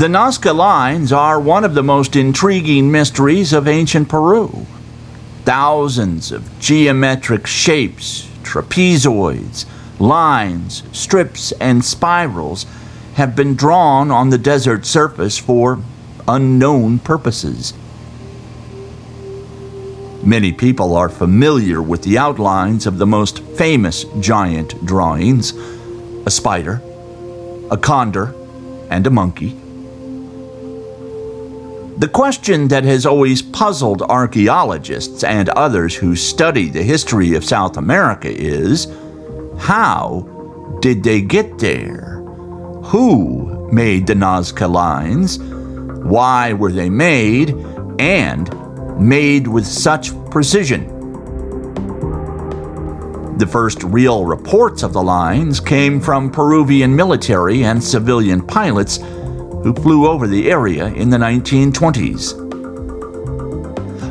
The Nazca lines are one of the most intriguing mysteries of ancient Peru. Thousands of geometric shapes, trapezoids, lines, strips, and spirals have been drawn on the desert surface for unknown purposes. Many people are familiar with the outlines of the most famous giant drawings a spider, a condor, and a monkey. The question that has always puzzled archaeologists and others who study the history of South America is how did they get there? Who made the Nazca lines? Why were they made? And made with such precision. The first real reports of the lines came from Peruvian military and civilian pilots who flew over the area in the 1920s.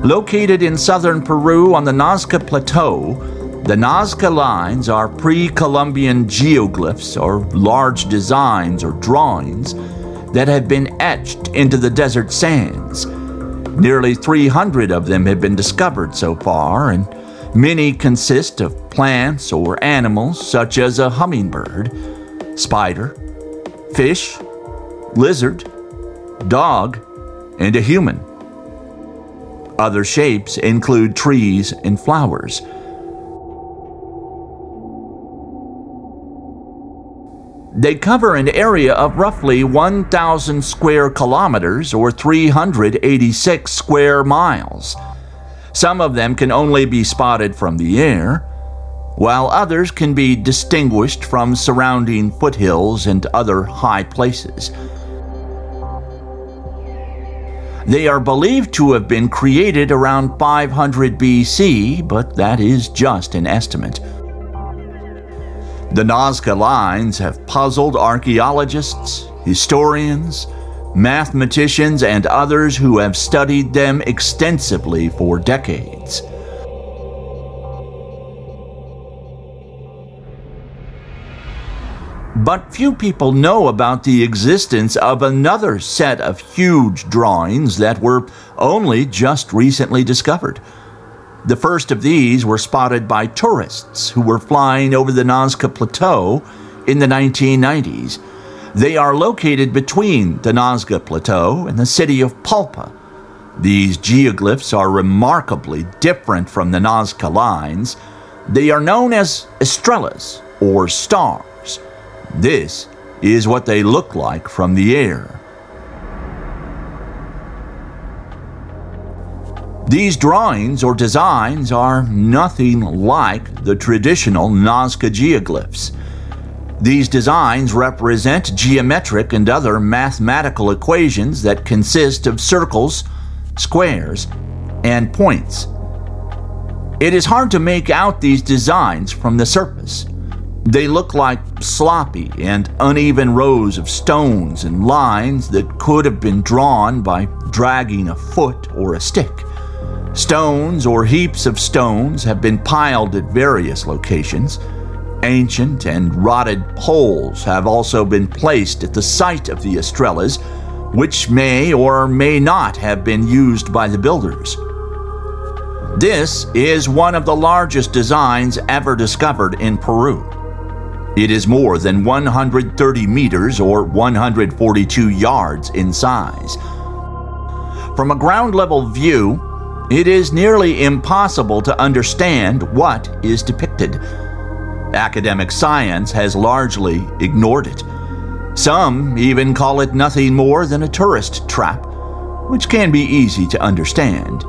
Located in southern Peru on the Nazca Plateau, the Nazca lines are pre Columbian geoglyphs or large designs or drawings that have been etched into the desert sands Nearly 300 of them have been discovered so far, and many consist of plants or animals such as a hummingbird, spider, fish, lizard, dog, and a human. Other shapes include trees and flowers. They cover an area of roughly 1,000 square kilometers or 386 square miles. Some of them can only be spotted from the air, while others can be distinguished from surrounding foothills and other high places. They are believed to have been created around 500 BC, but that is just an estimate. The Nazca lines have puzzled archaeologists, historians, mathematicians, and others who have studied them extensively for decades. But few people know about the existence of another set of huge drawings that were only just recently discovered. The first of these were spotted by tourists who were flying over the Nazca Plateau in the 1990s. They are located between the Nazca Plateau and the city of Palpa. These geoglyphs are remarkably different from the Nazca lines. They are known as estrellas, or stars. This is what they look like from the air. These drawings or designs are nothing like the traditional Nazca geoglyphs. These designs represent geometric and other mathematical equations that consist of circles, squares, and points. It is hard to make out these designs from the surface. They look like sloppy and uneven rows of stones and lines that could have been drawn by dragging a foot or a stick. Stones or heaps of stones have been piled at various locations. Ancient and rotted poles have also been placed at the site of the Estrellas, which may or may not have been used by the builders. This is one of the largest designs ever discovered in Peru. It is more than 130 meters or 142 yards in size. From a ground level view, it is nearly impossible to understand what is depicted. Academic science has largely ignored it. Some even call it nothing more than a tourist trap, which can be easy to understand.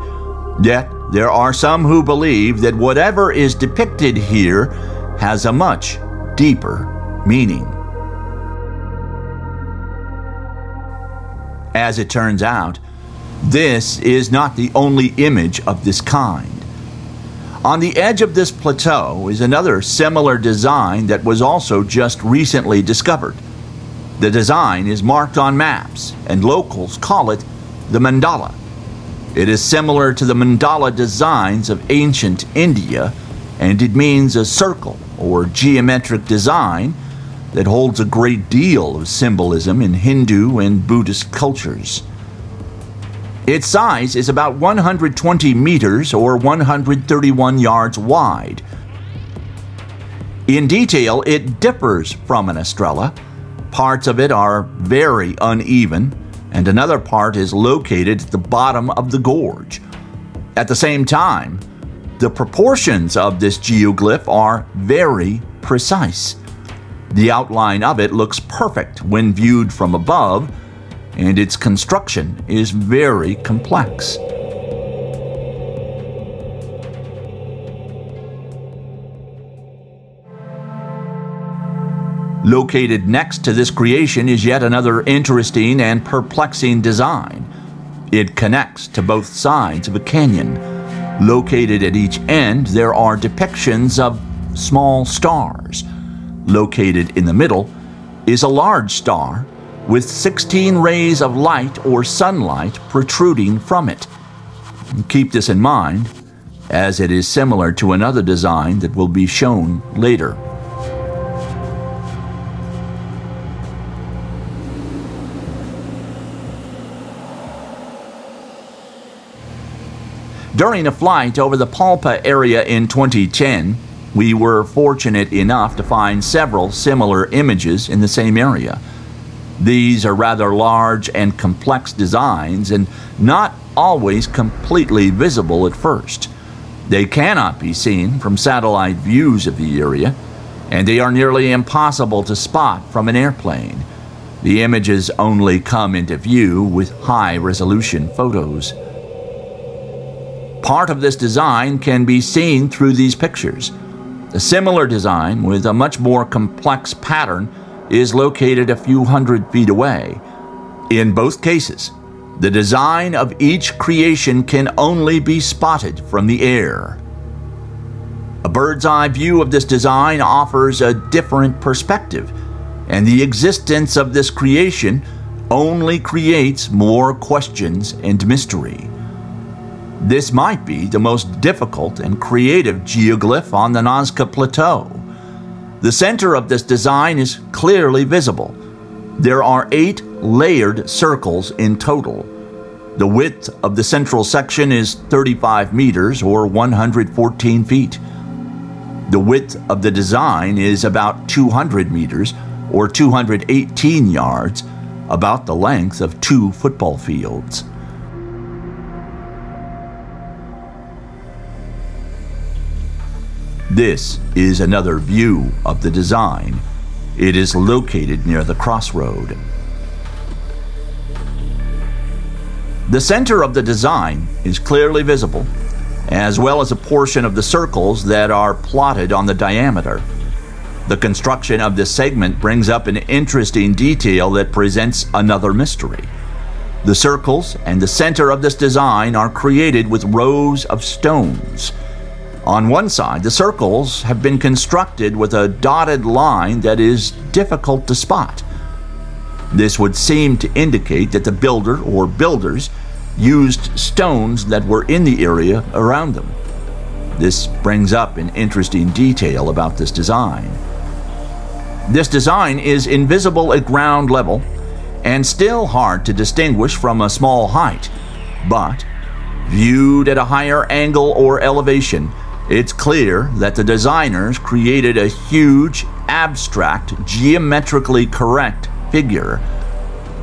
Yet, there are some who believe that whatever is depicted here has a much deeper meaning. As it turns out, this is not the only image of this kind. On the edge of this plateau is another similar design that was also just recently discovered. The design is marked on maps, and locals call it the mandala. It is similar to the mandala designs of ancient India, and it means a circle or geometric design that holds a great deal of symbolism in Hindu and Buddhist cultures. Its size is about 120 meters or 131 yards wide. In detail, it differs from an estrella. Parts of it are very uneven, and another part is located at the bottom of the gorge. At the same time, the proportions of this geoglyph are very precise. The outline of it looks perfect when viewed from above, and its construction is very complex. Located next to this creation is yet another interesting and perplexing design. It connects to both sides of a canyon. Located at each end, there are depictions of small stars. Located in the middle is a large star with 16 rays of light or sunlight protruding from it. Keep this in mind, as it is similar to another design that will be shown later. During a flight over the Palpa area in 2010, we were fortunate enough to find several similar images in the same area. These are rather large and complex designs and not always completely visible at first. They cannot be seen from satellite views of the area, and they are nearly impossible to spot from an airplane. The images only come into view with high resolution photos. Part of this design can be seen through these pictures. A similar design with a much more complex pattern is located a few hundred feet away. In both cases, the design of each creation can only be spotted from the air. A bird's eye view of this design offers a different perspective, and the existence of this creation only creates more questions and mystery. This might be the most difficult and creative geoglyph on the Nazca Plateau. The center of this design is clearly visible. There are eight layered circles in total. The width of the central section is 35 meters or 114 feet. The width of the design is about 200 meters or 218 yards, about the length of two football fields. This is another view of the design. It is located near the crossroad. The center of the design is clearly visible, as well as a portion of the circles that are plotted on the diameter. The construction of this segment brings up an interesting detail that presents another mystery. The circles and the center of this design are created with rows of stones. On one side, the circles have been constructed with a dotted line that is difficult to spot. This would seem to indicate that the builder or builders used stones that were in the area around them. This brings up an interesting detail about this design. This design is invisible at ground level and still hard to distinguish from a small height, but viewed at a higher angle or elevation, it's clear that the designers created a huge, abstract, geometrically correct figure.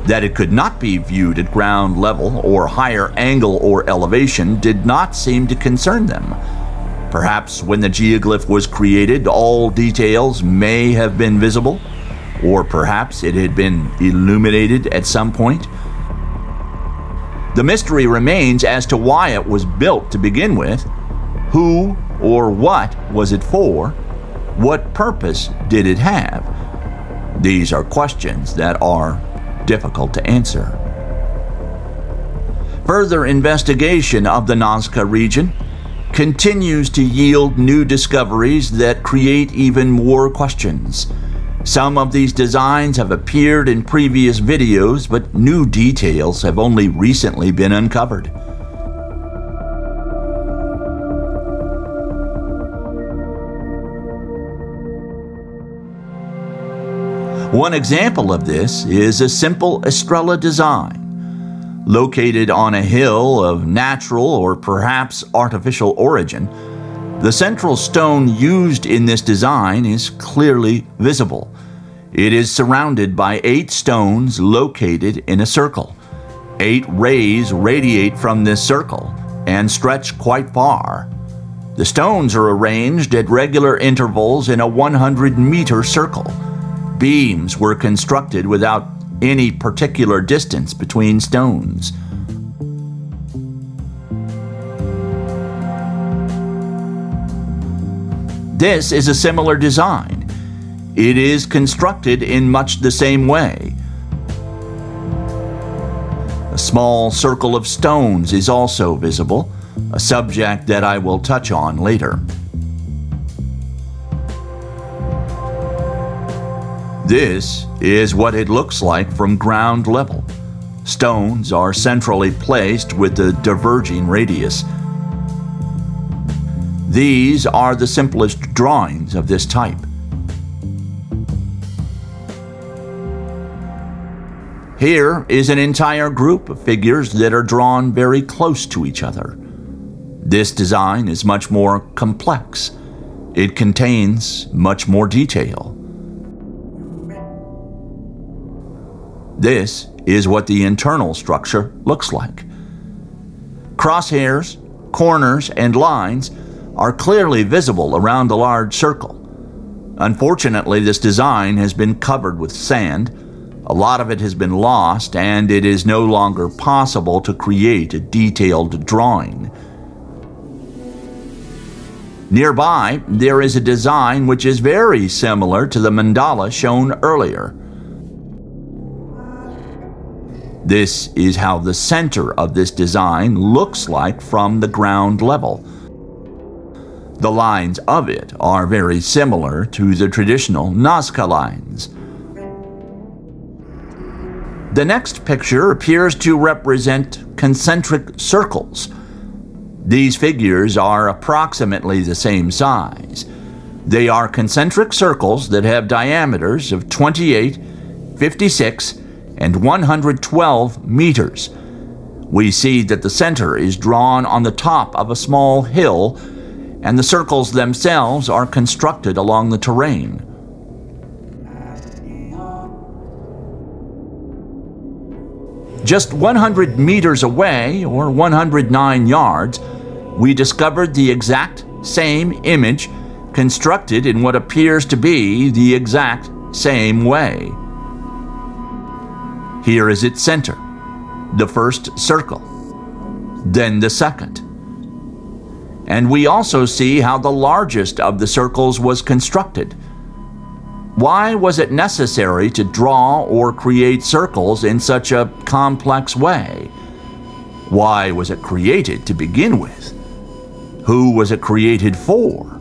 That it could not be viewed at ground level or higher angle or elevation did not seem to concern them. Perhaps when the geoglyph was created, all details may have been visible, or perhaps it had been illuminated at some point. The mystery remains as to why it was built to begin with, who or what was it for? What purpose did it have? These are questions that are difficult to answer. Further investigation of the Nazca region continues to yield new discoveries that create even more questions. Some of these designs have appeared in previous videos, but new details have only recently been uncovered. One example of this is a simple Estrella design. Located on a hill of natural or perhaps artificial origin, the central stone used in this design is clearly visible. It is surrounded by eight stones located in a circle. Eight rays radiate from this circle and stretch quite far. The stones are arranged at regular intervals in a 100 meter circle. Beams were constructed without any particular distance between stones. This is a similar design. It is constructed in much the same way. A small circle of stones is also visible, a subject that I will touch on later. This is what it looks like from ground level. Stones are centrally placed with a diverging radius. These are the simplest drawings of this type. Here is an entire group of figures that are drawn very close to each other. This design is much more complex. It contains much more detail. This is what the internal structure looks like. Crosshairs, corners, and lines are clearly visible around the large circle. Unfortunately, this design has been covered with sand. A lot of it has been lost, and it is no longer possible to create a detailed drawing. Nearby, there is a design which is very similar to the mandala shown earlier. This is how the center of this design looks like from the ground level. The lines of it are very similar to the traditional Nazca lines. The next picture appears to represent concentric circles. These figures are approximately the same size. They are concentric circles that have diameters of 28, 56, and 112 meters. We see that the center is drawn on the top of a small hill, and the circles themselves are constructed along the terrain. Just 100 meters away, or 109 yards, we discovered the exact same image constructed in what appears to be the exact same way. Here is its center, the first circle, then the second. And we also see how the largest of the circles was constructed. Why was it necessary to draw or create circles in such a complex way? Why was it created to begin with? Who was it created for?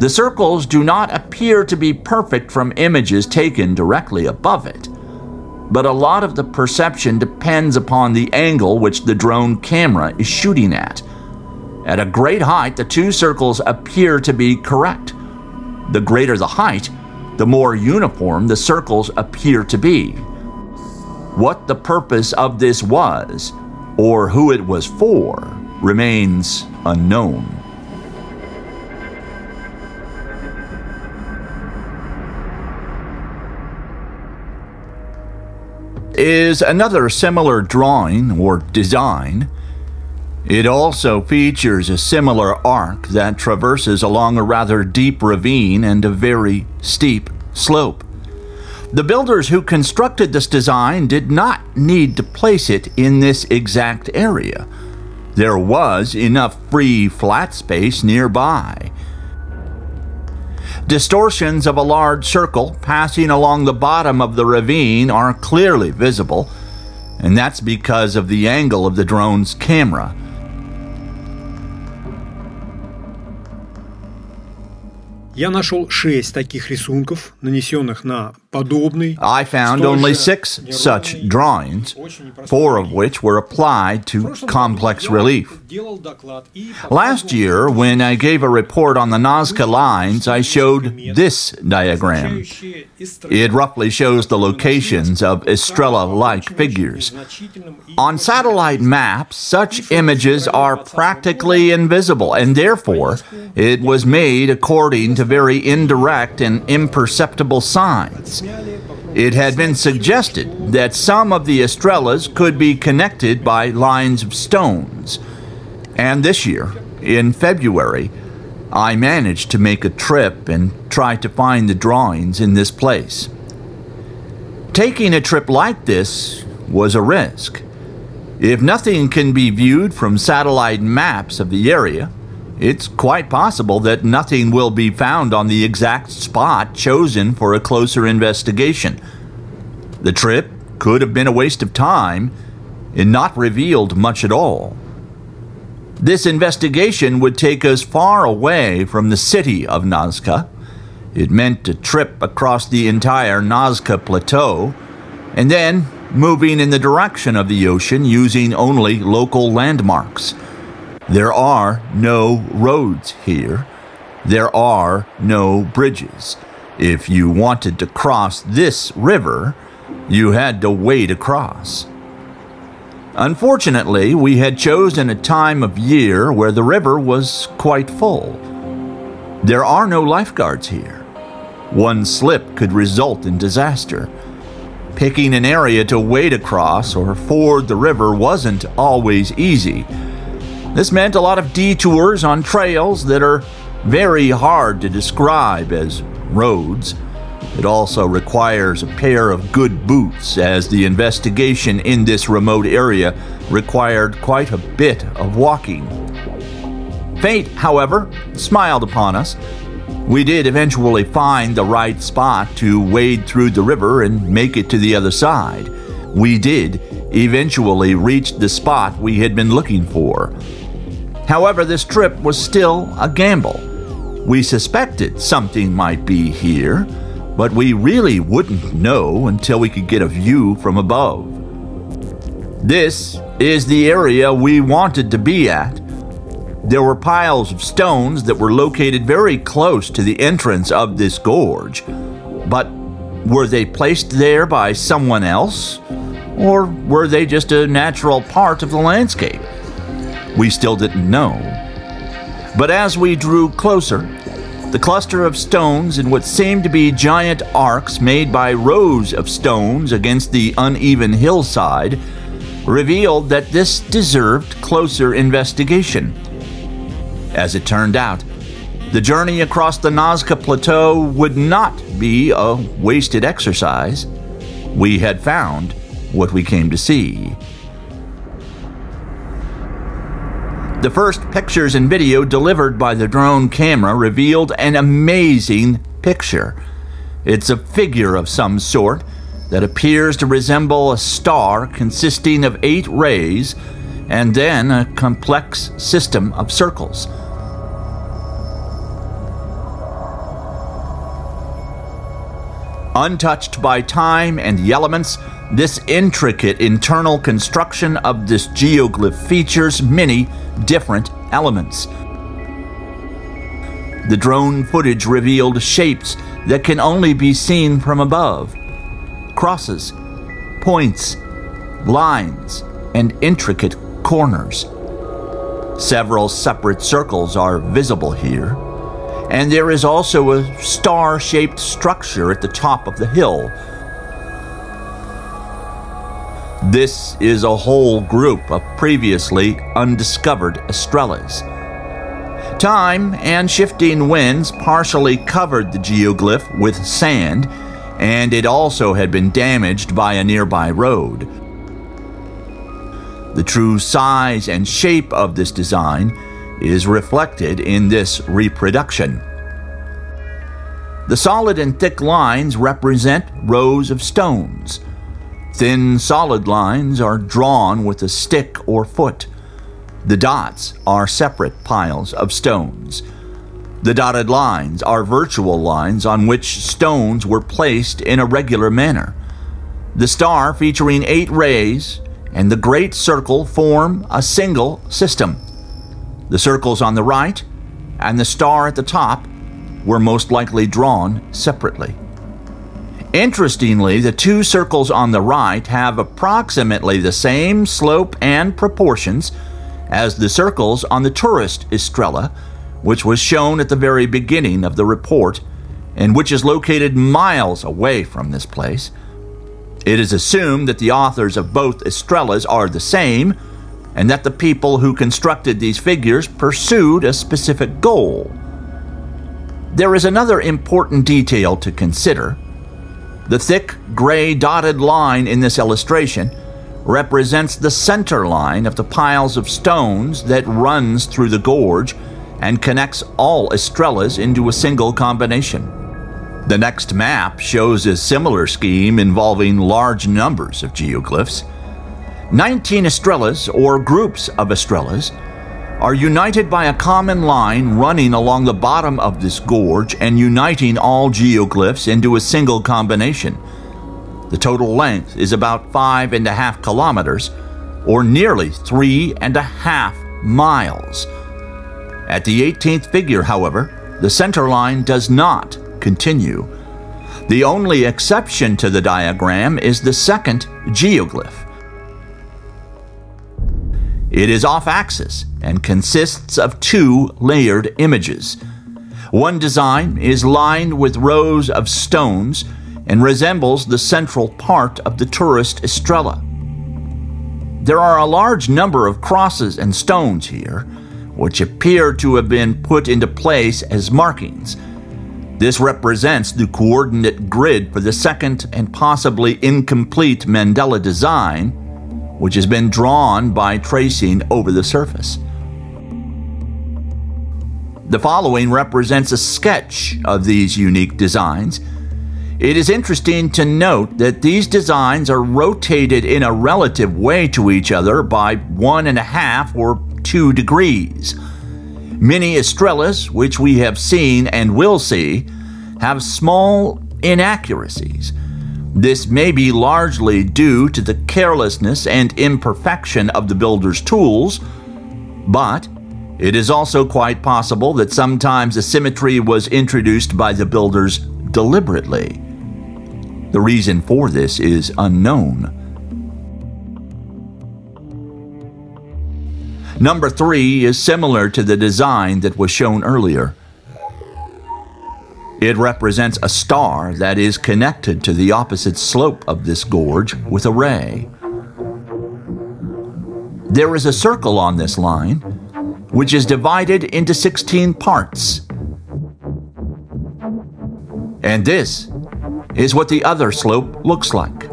The circles do not appear to be perfect from images taken directly above it but a lot of the perception depends upon the angle which the drone camera is shooting at. At a great height, the two circles appear to be correct. The greater the height, the more uniform the circles appear to be. What the purpose of this was, or who it was for, remains unknown. Is another similar drawing or design. It also features a similar arc that traverses along a rather deep ravine and a very steep slope. The builders who constructed this design did not need to place it in this exact area. There was enough free flat space nearby Distortions of a large circle passing along the bottom of the ravine are clearly visible, and that's because of the angle of the drone's camera. Я нашел шесть таких рисунков, нанесенных на I found only six such drawings, four of which were applied to complex relief. Last year, when I gave a report on the Nazca lines, I showed this diagram. It roughly shows the locations of Estrella-like figures. On satellite maps, such images are practically invisible, and therefore it was made according to very indirect and imperceptible signs. It had been suggested that some of the Estrellas could be connected by lines of stones. And this year, in February, I managed to make a trip and try to find the drawings in this place. Taking a trip like this was a risk. If nothing can be viewed from satellite maps of the area, it's quite possible that nothing will be found on the exact spot chosen for a closer investigation. The trip could have been a waste of time and not revealed much at all. This investigation would take us far away from the city of Nazca. It meant a trip across the entire Nazca Plateau, and then moving in the direction of the ocean using only local landmarks. There are no roads here. There are no bridges. If you wanted to cross this river, you had to wade across. Unfortunately, we had chosen a time of year where the river was quite full. There are no lifeguards here. One slip could result in disaster. Picking an area to wade across or ford the river wasn't always easy this meant a lot of detours on trails that are very hard to describe as roads. It also requires a pair of good boots, as the investigation in this remote area required quite a bit of walking. Fate, however, smiled upon us. We did eventually find the right spot to wade through the river and make it to the other side. We did eventually reach the spot we had been looking for. However, this trip was still a gamble. We suspected something might be here, but we really wouldn't know until we could get a view from above. This is the area we wanted to be at. There were piles of stones that were located very close to the entrance of this gorge, but were they placed there by someone else? Or were they just a natural part of the landscape? we still didn't know. But as we drew closer, the cluster of stones in what seemed to be giant arcs made by rows of stones against the uneven hillside revealed that this deserved closer investigation. As it turned out, the journey across the Nazca Plateau would not be a wasted exercise. We had found what we came to see. The first pictures and video delivered by the drone camera revealed an amazing picture. It's a figure of some sort that appears to resemble a star consisting of eight rays and then a complex system of circles. Untouched by time and the elements, this intricate internal construction of this geoglyph features many different elements. The drone footage revealed shapes that can only be seen from above crosses, points, lines, and intricate corners. Several separate circles are visible here, and there is also a star shaped structure at the top of the hill this is a whole group of previously undiscovered estrellas. Time and shifting winds partially covered the geoglyph with sand, and it also had been damaged by a nearby road. The true size and shape of this design is reflected in this reproduction. The solid and thick lines represent rows of stones Thin, solid lines are drawn with a stick or foot. The dots are separate piles of stones. The dotted lines are virtual lines on which stones were placed in a regular manner. The star featuring eight rays and the great circle form a single system. The circles on the right and the star at the top were most likely drawn separately. Interestingly, the two circles on the right have approximately the same slope and proportions as the circles on the tourist Estrella, which was shown at the very beginning of the report and which is located miles away from this place. It is assumed that the authors of both Estrellas are the same and that the people who constructed these figures pursued a specific goal. There is another important detail to consider. The thick gray dotted line in this illustration represents the center line of the piles of stones that runs through the gorge and connects all estrellas into a single combination. The next map shows a similar scheme involving large numbers of geoglyphs. 19 estrellas, or groups of estrellas, are united by a common line running along the bottom of this gorge and uniting all geoglyphs into a single combination. The total length is about five and a half kilometers, or nearly three and a half miles. At the 18th figure, however, the center line does not continue. The only exception to the diagram is the second geoglyph. It is off axis and consists of two layered images. One design is lined with rows of stones and resembles the central part of the tourist Estrella. There are a large number of crosses and stones here, which appear to have been put into place as markings. This represents the coordinate grid for the second and possibly incomplete mandala design, which has been drawn by tracing over the surface. The following represents a sketch of these unique designs. It is interesting to note that these designs are rotated in a relative way to each other by one and a half or 2 degrees. Many estrellas, which we have seen and will see, have small inaccuracies. This may be largely due to the carelessness and imperfection of the builder's tools, but it is also quite possible that sometimes asymmetry was introduced by the builders deliberately. The reason for this is unknown. Number three is similar to the design that was shown earlier. It represents a star that is connected to the opposite slope of this gorge with a ray. There is a circle on this line, which is divided into 16 parts. And this is what the other slope looks like.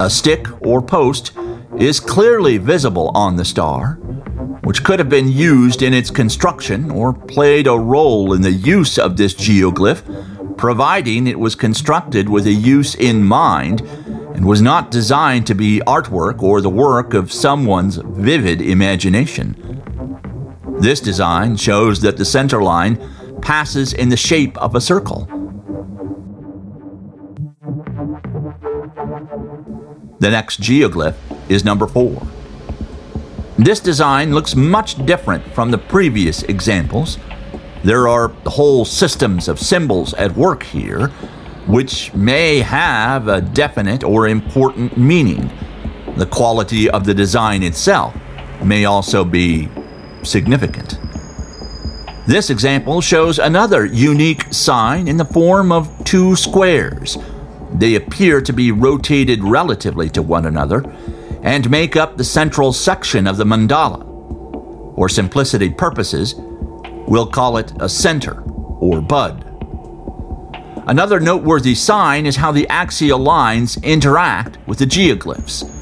A stick or post is clearly visible on the star, which could have been used in its construction or played a role in the use of this geoglyph, providing it was constructed with a use in mind and was not designed to be artwork or the work of someone's vivid imagination. This design shows that the center line passes in the shape of a circle. The next geoglyph is number 4. This design looks much different from the previous examples. There are whole systems of symbols at work here, which may have a definite or important meaning. The quality of the design itself may also be significant. This example shows another unique sign in the form of two squares. They appear to be rotated relatively to one another and make up the central section of the mandala. For simplicity purposes, we'll call it a center or bud. Another noteworthy sign is how the axial lines interact with the geoglyphs.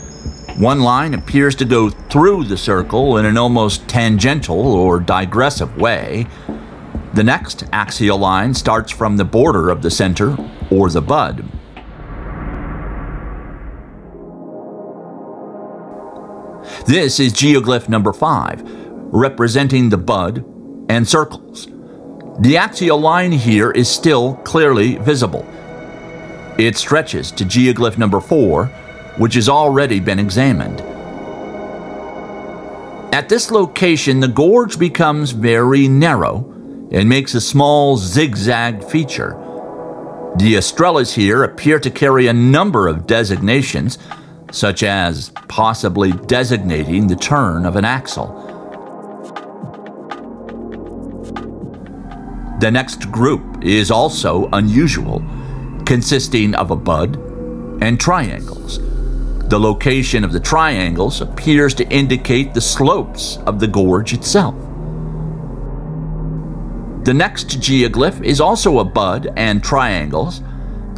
One line appears to go through the circle in an almost tangential or digressive way. The next axial line starts from the border of the center or the bud. This is geoglyph number five, representing the bud and circles. The axial line here is still clearly visible. It stretches to geoglyph number 4, which has already been examined. At this location, the gorge becomes very narrow and makes a small zigzag feature. The Estrellas here appear to carry a number of designations, such as possibly designating the turn of an axle. The next group is also unusual, consisting of a bud and triangles. The location of the triangles appears to indicate the slopes of the gorge itself. The next geoglyph is also a bud and triangles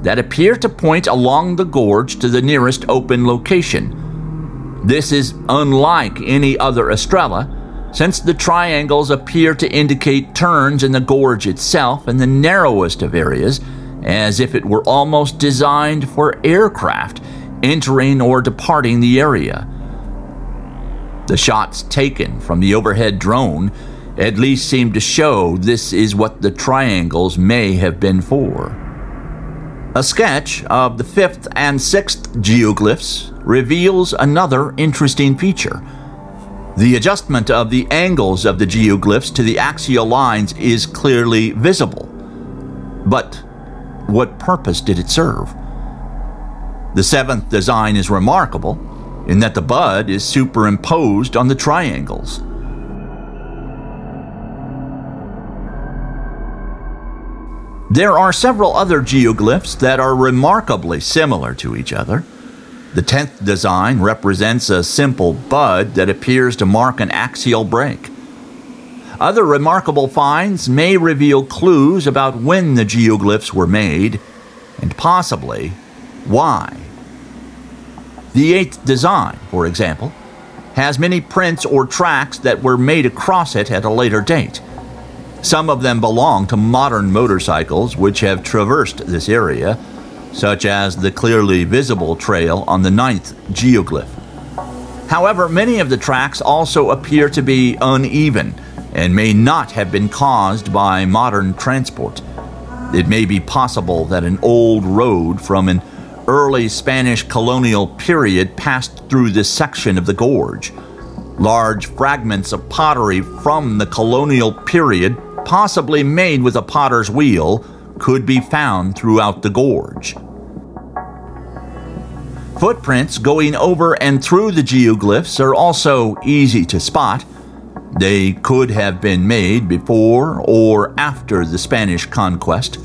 that appear to point along the gorge to the nearest open location. This is unlike any other Estrella, since the triangles appear to indicate turns in the gorge itself in the narrowest of areas, as if it were almost designed for aircraft entering or departing the area. The shots taken from the overhead drone at least seem to show this is what the triangles may have been for. A sketch of the fifth and sixth geoglyphs reveals another interesting feature. The adjustment of the angles of the geoglyphs to the axial lines is clearly visible. But what purpose did it serve? The seventh design is remarkable in that the bud is superimposed on the triangles. There are several other geoglyphs that are remarkably similar to each other. The tenth design represents a simple bud that appears to mark an axial break. Other remarkable finds may reveal clues about when the geoglyphs were made, and possibly why. The eighth design, for example, has many prints or tracks that were made across it at a later date. Some of them belong to modern motorcycles which have traversed this area, such as the clearly visible trail on the ninth geoglyph. However, many of the tracks also appear to be uneven and may not have been caused by modern transport. It may be possible that an old road from an early Spanish colonial period passed through this section of the gorge. Large fragments of pottery from the colonial period possibly made with a potter's wheel, could be found throughout the gorge. Footprints going over and through the geoglyphs are also easy to spot. They could have been made before or after the Spanish conquest.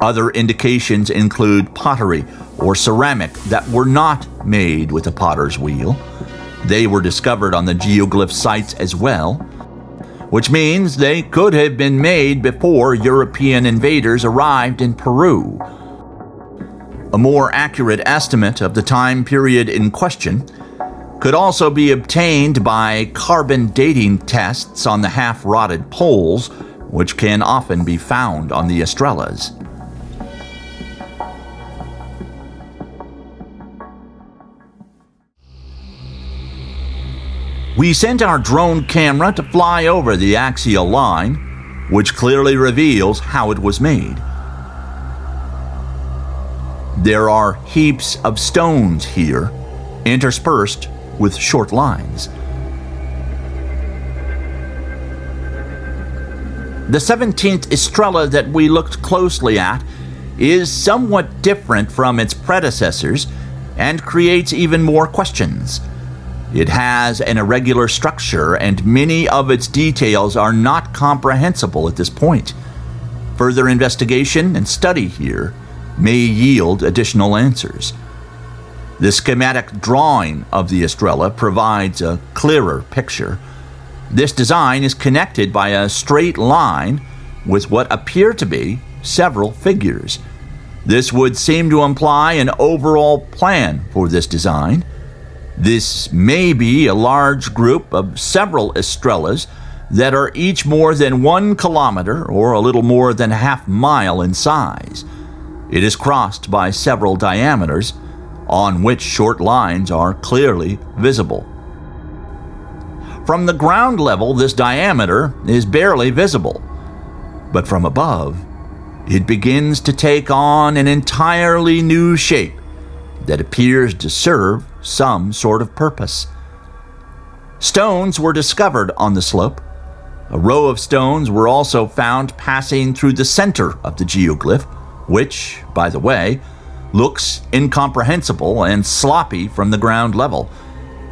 Other indications include pottery or ceramic that were not made with a potter's wheel. They were discovered on the geoglyph sites as well which means they could have been made before European invaders arrived in Peru. A more accurate estimate of the time period in question could also be obtained by carbon dating tests on the half rotted poles, which can often be found on the Estrellas. We sent our drone camera to fly over the axial line, which clearly reveals how it was made. There are heaps of stones here, interspersed with short lines. The 17th Estrella that we looked closely at is somewhat different from its predecessors and creates even more questions. It has an irregular structure, and many of its details are not comprehensible at this point. Further investigation and study here may yield additional answers. The schematic drawing of the Estrella provides a clearer picture. This design is connected by a straight line with what appear to be several figures. This would seem to imply an overall plan for this design this may be a large group of several estrellas that are each more than one kilometer or a little more than half mile in size. It is crossed by several diameters on which short lines are clearly visible. From the ground level, this diameter is barely visible. But from above, it begins to take on an entirely new shape that appears to serve some sort of purpose. Stones were discovered on the slope. A row of stones were also found passing through the center of the geoglyph, which, by the way, looks incomprehensible and sloppy from the ground level.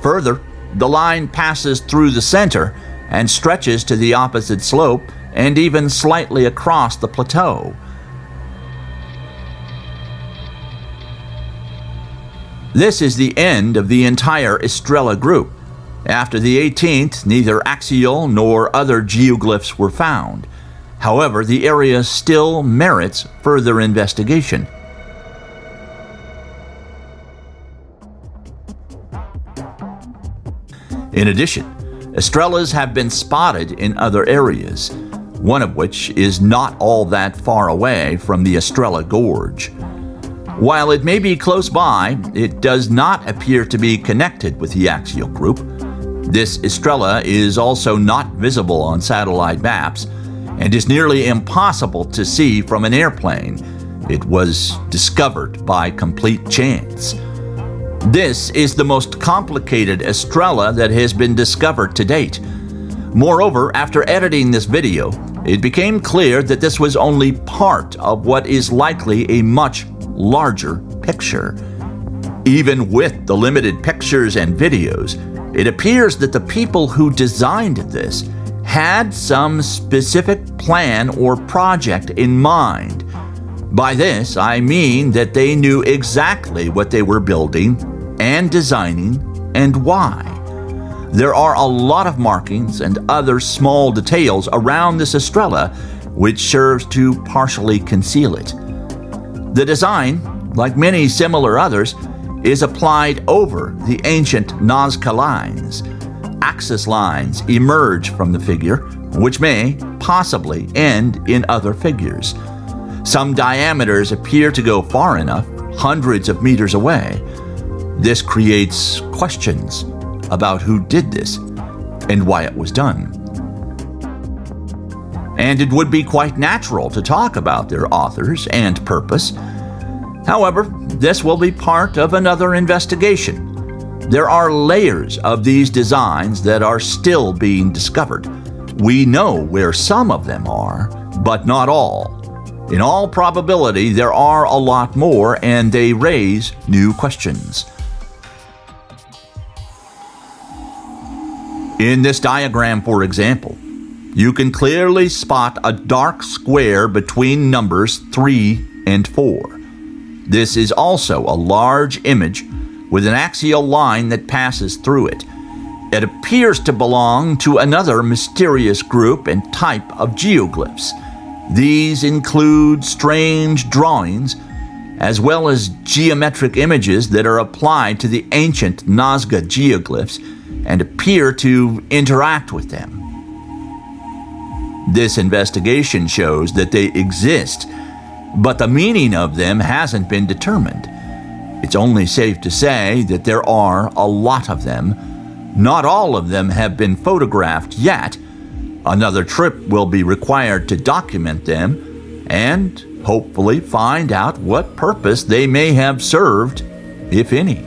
Further, the line passes through the center and stretches to the opposite slope and even slightly across the plateau. This is the end of the entire Estrella group. After the 18th, neither axial nor other geoglyphs were found. However, the area still merits further investigation. In addition, Estrellas have been spotted in other areas, one of which is not all that far away from the Estrella Gorge. While it may be close by, it does not appear to be connected with the axial group. This Estrella is also not visible on satellite maps and is nearly impossible to see from an airplane. It was discovered by complete chance. This is the most complicated Estrella that has been discovered to date. Moreover, after editing this video, it became clear that this was only part of what is likely a much larger picture. Even with the limited pictures and videos, it appears that the people who designed this had some specific plan or project in mind. By this, I mean that they knew exactly what they were building and designing and why. There are a lot of markings and other small details around this estrella which serves to partially conceal it. The design, like many similar others, is applied over the ancient Nazca lines. Axis lines emerge from the figure, which may possibly end in other figures. Some diameters appear to go far enough, hundreds of meters away. This creates questions about who did this and why it was done. And it would be quite natural to talk about their authors and purpose. However, this will be part of another investigation. There are layers of these designs that are still being discovered. We know where some of them are, but not all. In all probability, there are a lot more, and they raise new questions. In this diagram, for example, you can clearly spot a dark square between numbers 3 and 4. This is also a large image with an axial line that passes through it. It appears to belong to another mysterious group and type of geoglyphs. These include strange drawings as well as geometric images that are applied to the ancient Nazca geoglyphs and appear to interact with them. This investigation shows that they exist but the meaning of them hasn't been determined. It's only safe to say that there are a lot of them. Not all of them have been photographed yet. Another trip will be required to document them and hopefully find out what purpose they may have served, if any.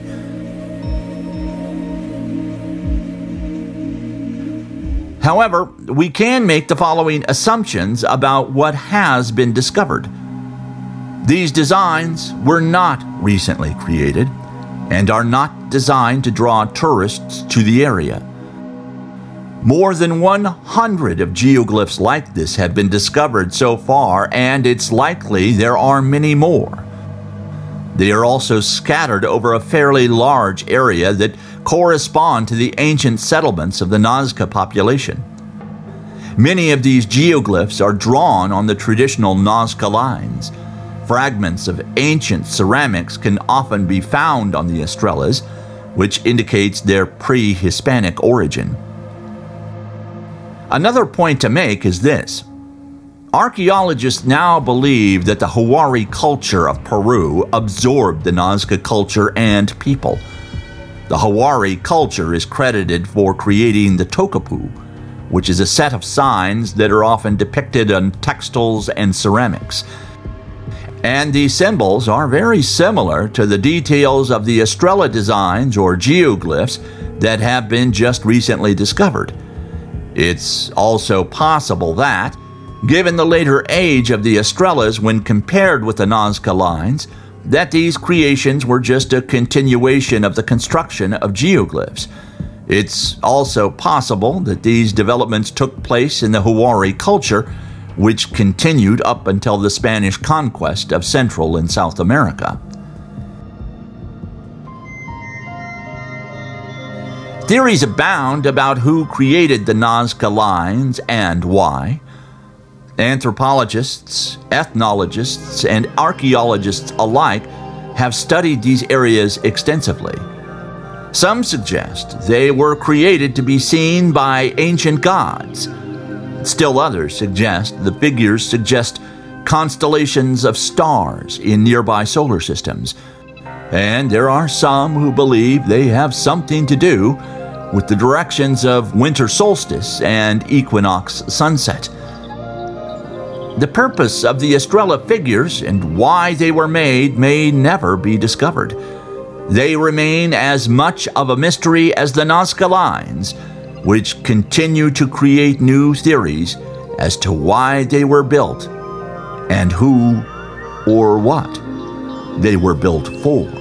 However, we can make the following assumptions about what has been discovered. These designs were not recently created and are not designed to draw tourists to the area. More than 100 of geoglyphs like this have been discovered so far, and it's likely there are many more. They are also scattered over a fairly large area that correspond to the ancient settlements of the Nazca population. Many of these geoglyphs are drawn on the traditional Nazca lines, Fragments of ancient ceramics can often be found on the Estrellas, which indicates their pre Hispanic origin. Another point to make is this Archaeologists now believe that the Huari culture of Peru absorbed the Nazca culture and people. The Huari culture is credited for creating the tokapu, which is a set of signs that are often depicted on textiles and ceramics. And these symbols are very similar to the details of the Estrella designs or geoglyphs that have been just recently discovered. It's also possible that, given the later age of the Estrellas when compared with the Nazca lines, that these creations were just a continuation of the construction of geoglyphs. It's also possible that these developments took place in the Huari culture which continued up until the Spanish conquest of Central and South America. Theories abound about who created the Nazca lines and why. Anthropologists, ethnologists, and archaeologists alike have studied these areas extensively. Some suggest they were created to be seen by ancient gods, Still others suggest the figures suggest constellations of stars in nearby solar systems. And there are some who believe they have something to do with the directions of winter solstice and equinox sunset. The purpose of the Estrella figures and why they were made may never be discovered. They remain as much of a mystery as the Nazca lines which continue to create new theories as to why they were built and who or what they were built for.